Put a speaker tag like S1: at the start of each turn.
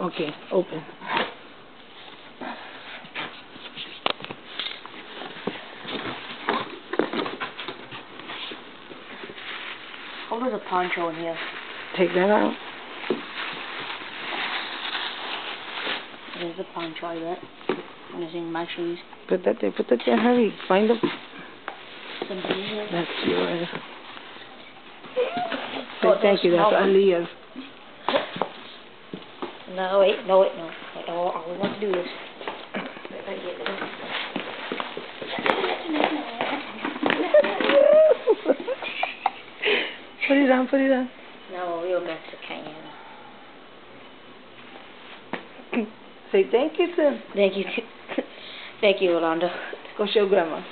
S1: Okay, open.
S2: Oh, there's a poncho in here.
S1: Take that out.
S2: There's a poncho, I bet. And it's in my shoes.
S1: Put that there. Put that there. Hurry. Find the. That's yours.
S2: Oh,
S1: thank you. That's
S2: no. No, wait, no, wait, no. Wait, I, I want to do this. Wait, I get
S1: put it on. Put it on.
S2: No, real Mexican.
S1: Say thank you to.
S2: Thank you. Thank you, Rolando.
S1: Go show grandma.